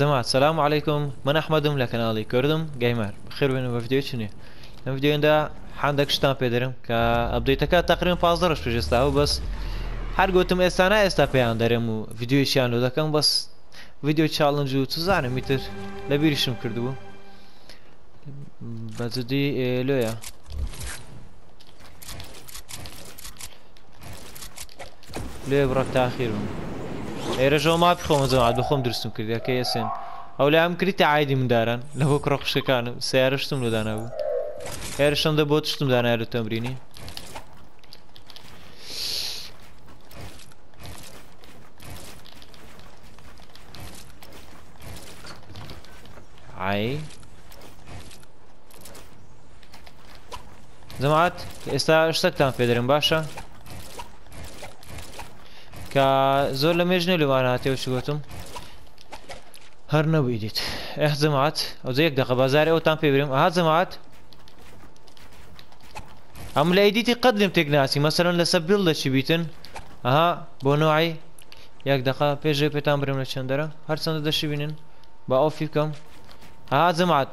جەماعەت سلام علیکم من احمدم لە کەناڵی کوردم گەیمەر بەخێربێنن بە ڤیدیۆی چنێ لەم ڤیدیۆیەندا حەندەک شتان پێدەرم کە ئەبدەیتەکە تەقریبەن پازدە ڕۆژ پێش ئێستا بوو بەس هەر گوتم ئێستا نا ئێستا پێیان دەرم و ڤیدیۆیشیان لۆ دەکەم بەس ڤیدیۆی چاڵنج و چزانم میتر لە بیریشم کردبوو بەجدی لۆیە لێ بڕە تاخیر بم ئێرەژەوە ماپی خۆمە جەماعەت بە خۆم دروستم کرد یەکە یەسێن ئەو لە ئەم کریتە عادی منداران لە بۆ کوڕە قشەکانم سیارشتم لۆ دانابوو هێرشم دە بۆ تشتم دانای لە تەمرینی ئای جەماعەت ئێستا شتەکتان پێدەرم باشە کە زۆر لە مێژنێ لەوان هاتێ و شگوتم هەر نەبیدیت ئەخ جەماعەت ئەو یەک دەقە بازار ئەوتان پێبرم ئەها جەماعەت ئەم لە ئیدیتی قەت لێم تێک ناسی مەسەرەن لەسە بیڵ دەچی بیتن ئەها بۆ نوعی یەک دەقە پێشێ پێتان برم لە چەندەرە هەرچەندە دەشی بینن بە ئەو فیکەم ئەها جەماعەت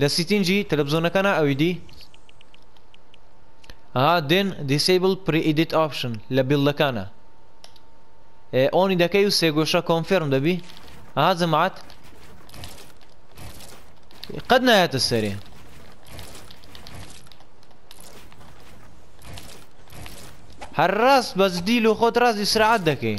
لە سیتینجی تەلەبزۆنەکە نا ئەویدی ها دێن دیسیبل پری ئیدیت ئاپشن لە بیڵدەکانە ئۆنی دەکەی و سێگۆشە کۆنفێرم دەبی ها جەماعەت قەت نایەتە سەرێ هەر ڕاست بەجدی لۆ خۆت ڕاست ئیسراعەت دەکەی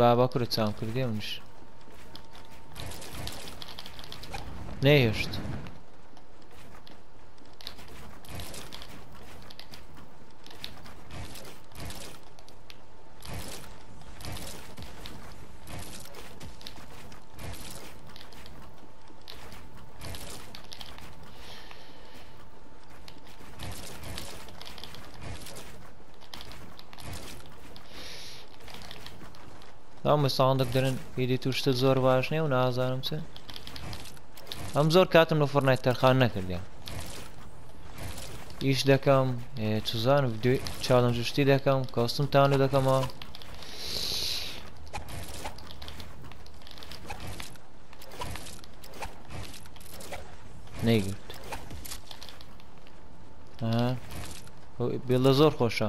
بابا کورە چاوم کردی ئەمنیش نەیهێشت ئەم مستاندک درن ئیدی توشتە زۆر باش نیە و نازانم چ ئەم زۆر کاتم لە فڕنای تەرخان نەکردە ئیش دەکەم چزان چاڵنج شتی دەکەم کاستم تانو دەکەمەوە نەیگرت بێڵە زۆر خۆشە